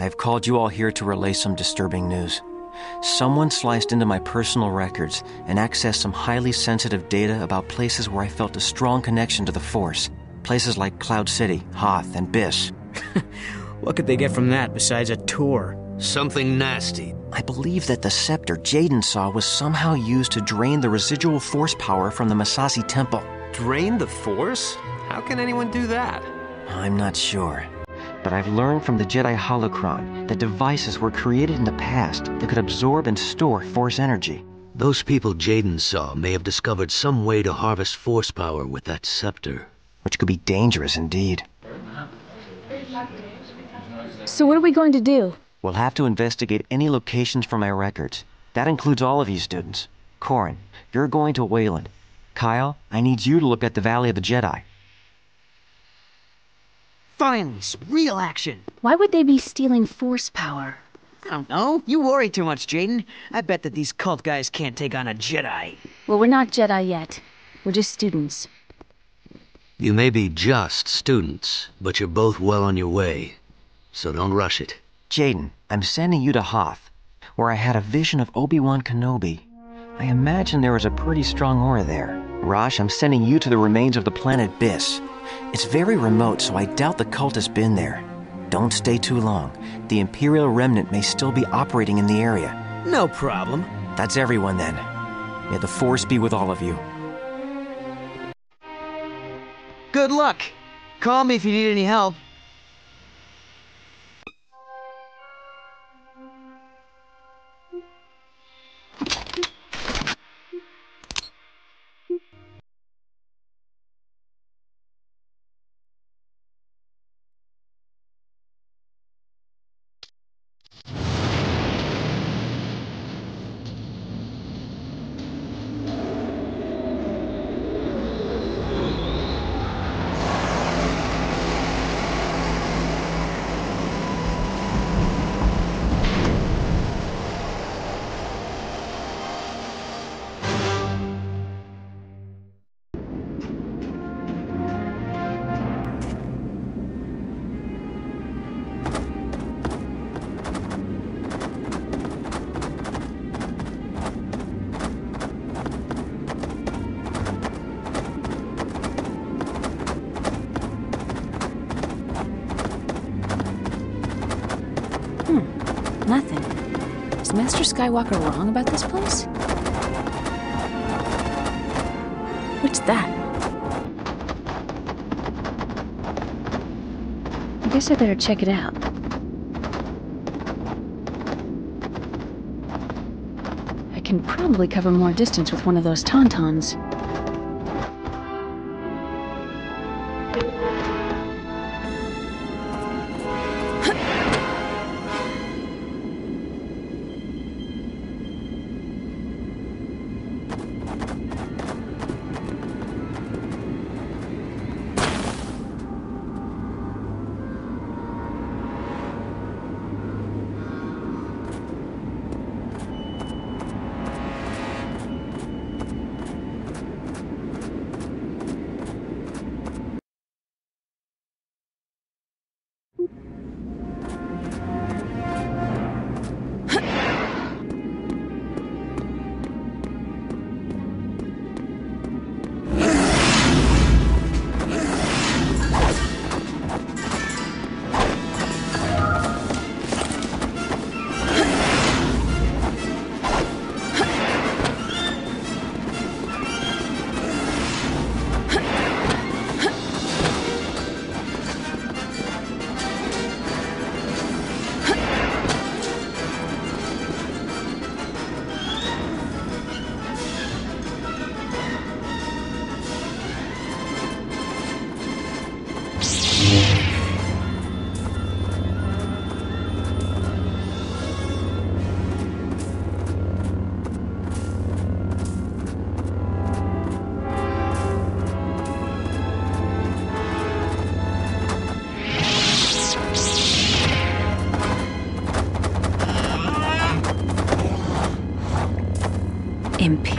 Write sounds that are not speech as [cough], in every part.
I have called you all here to relay some disturbing news. Someone sliced into my personal records and accessed some highly sensitive data about places where I felt a strong connection to the Force. Places like Cloud City, Hoth, and Byss. [laughs] what could they get from that besides a tour? Something nasty. I believe that the scepter Jaden saw was somehow used to drain the residual force power from the Massassi Temple. Drain the Force? How can anyone do that? I'm not sure. But I've learned from the Jedi Holocron that devices were created in the past that could absorb and store Force energy. Those people Jaden saw may have discovered some way to harvest Force power with that scepter. Which could be dangerous indeed. So what are we going to do? We'll have to investigate any locations from my records. That includes all of you students. Corrin, you're going to Wayland. Kyle, I need you to look at the Valley of the Jedi. Finally, some real action. Why would they be stealing force power? I don't know. You worry too much, Jaden. I bet that these cult guys can't take on a Jedi. Well, we're not Jedi yet. We're just students. You may be just students, but you're both well on your way. So don't rush it. Jaden, I'm sending you to Hoth, where I had a vision of Obi-Wan Kenobi. I imagine there was a pretty strong aura there. Rosh, I'm sending you to the remains of the planet Byss. It's very remote, so I doubt the cult has been there. Don't stay too long. The Imperial Remnant may still be operating in the area. No problem. That's everyone then. May the Force be with all of you. Good luck. Call me if you need any help. Master Skywalker wrong about this place? What's that? I guess I better check it out. I can probably cover more distance with one of those tauntauns.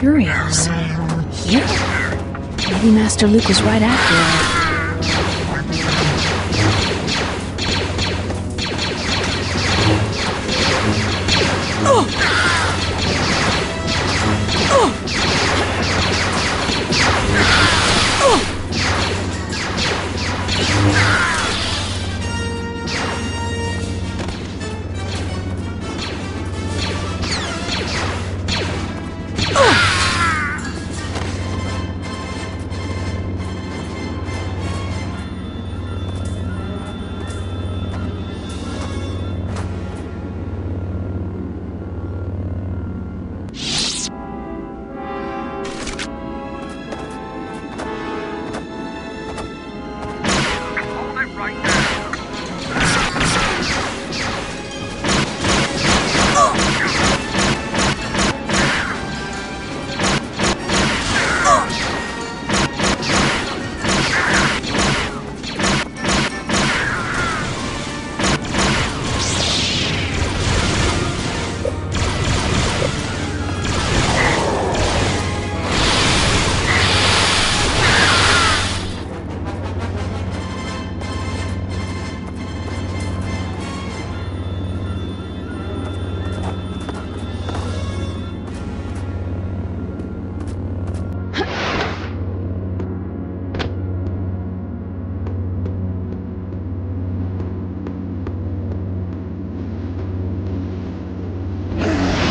Imperials. Yep. Maybe Master Luke was right after all.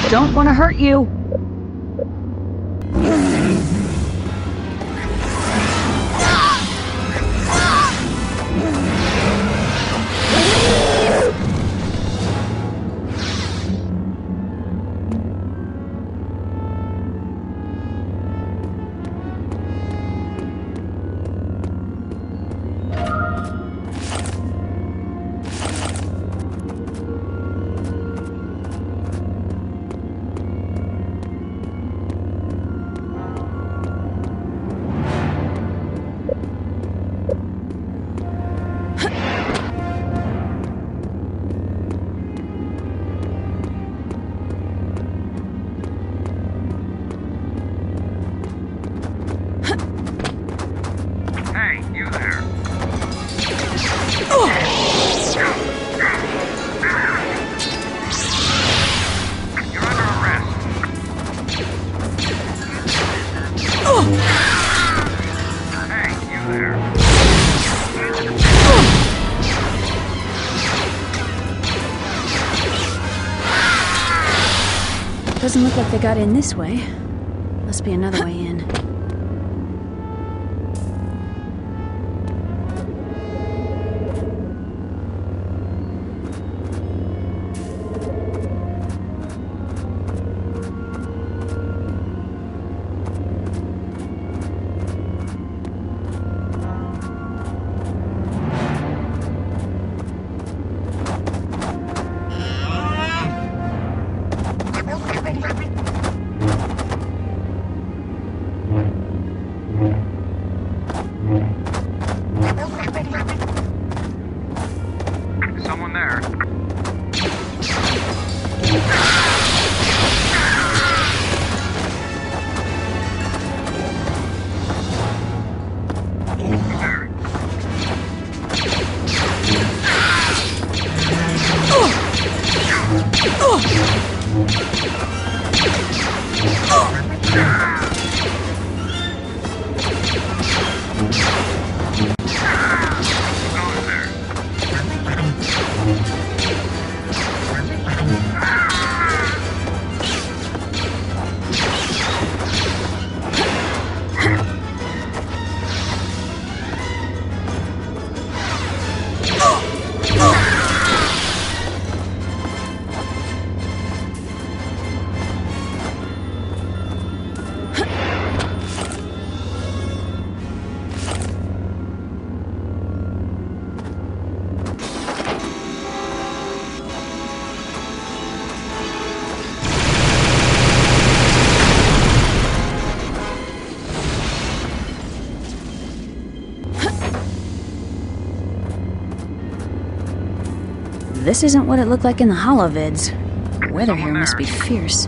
Don't want to hurt you. Doesn't look like they got in this way. Must be another way in. This isn't what it looked like in the holovids. The weather here must be fierce.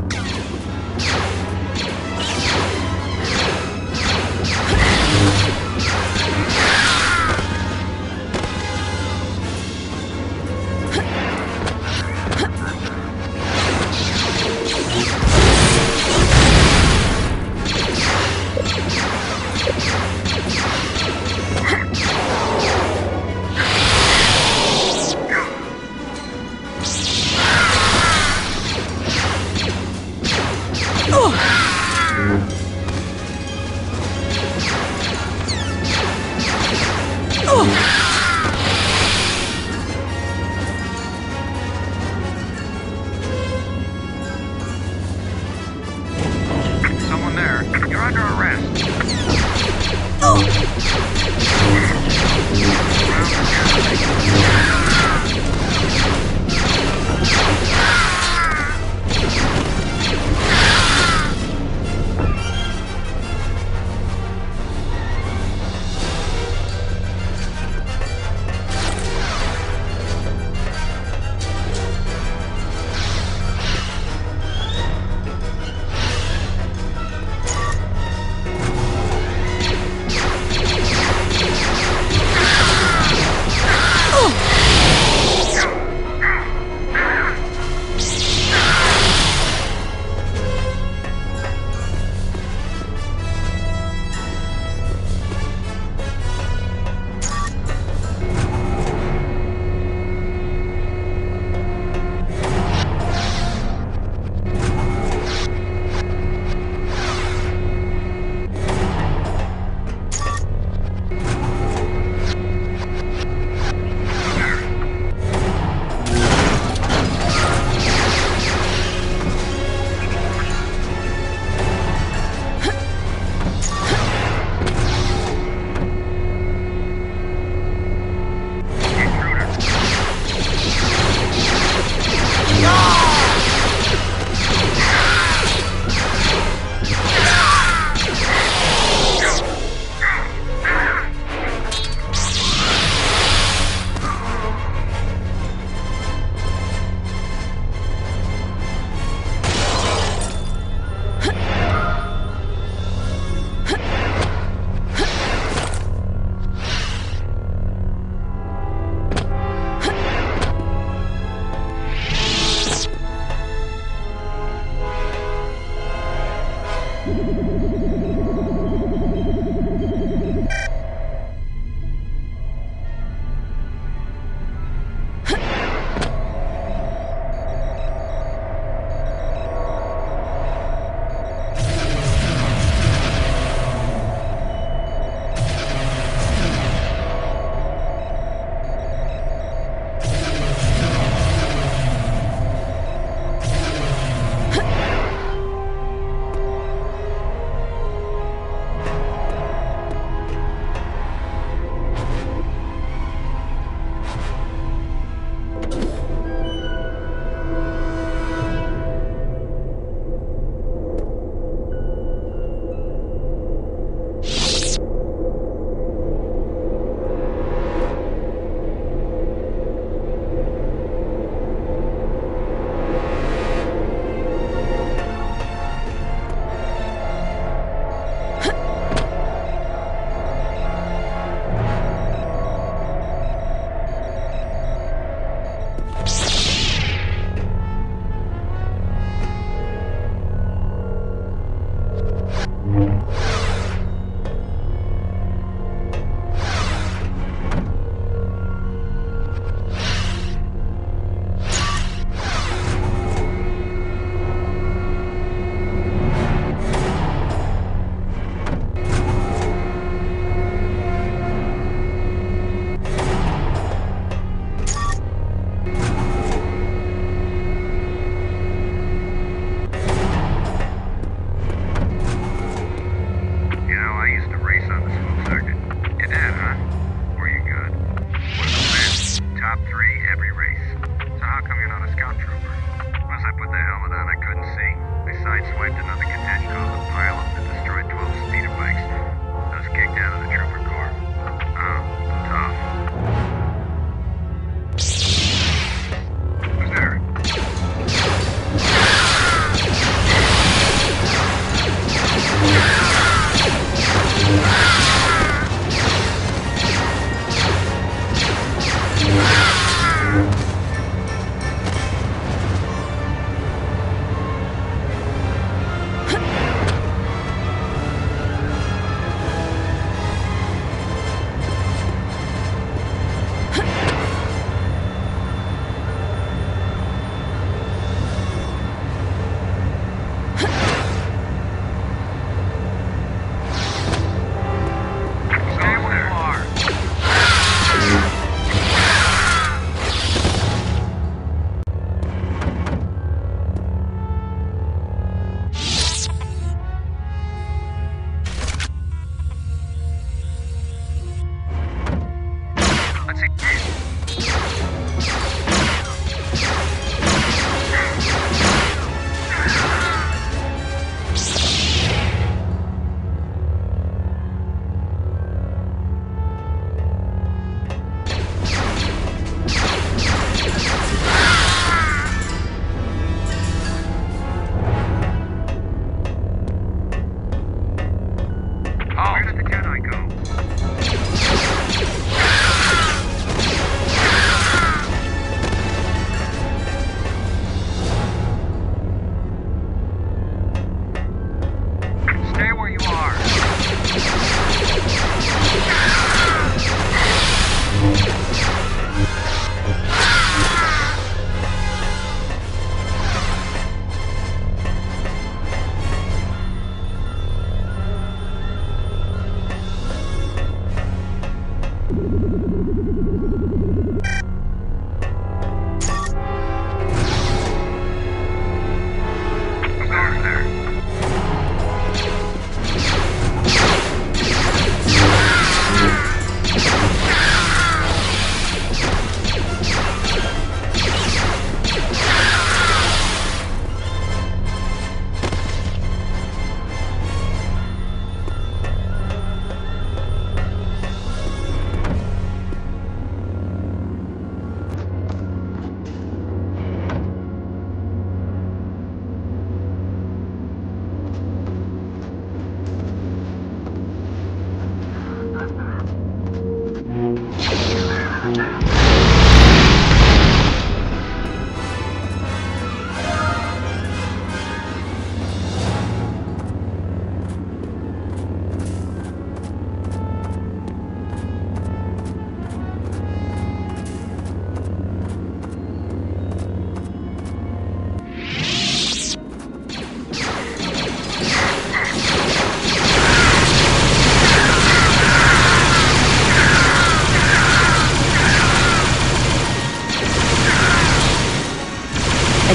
Toxic Beast.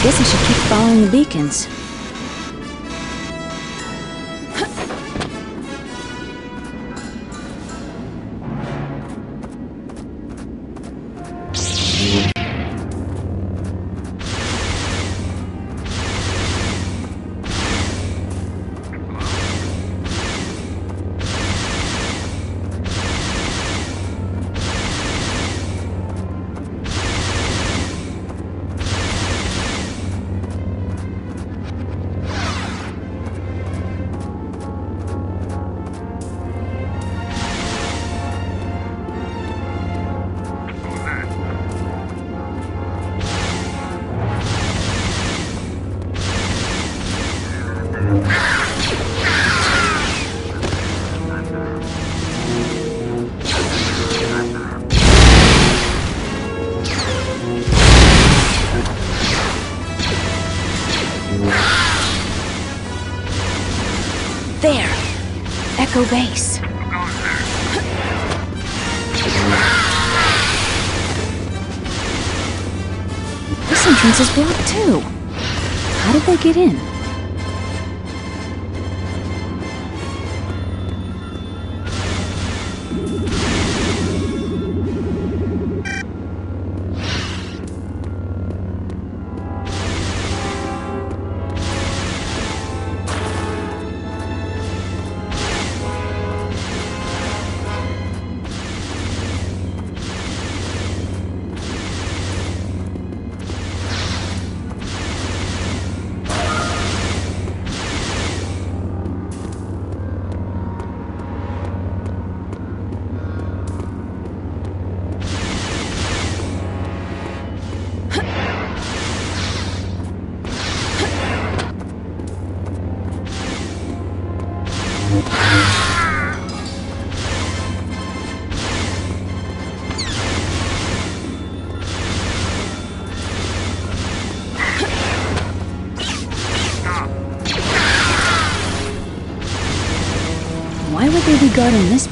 guess I should keep following the beacons. base. This entrance is blocked too. How did they get in? Will this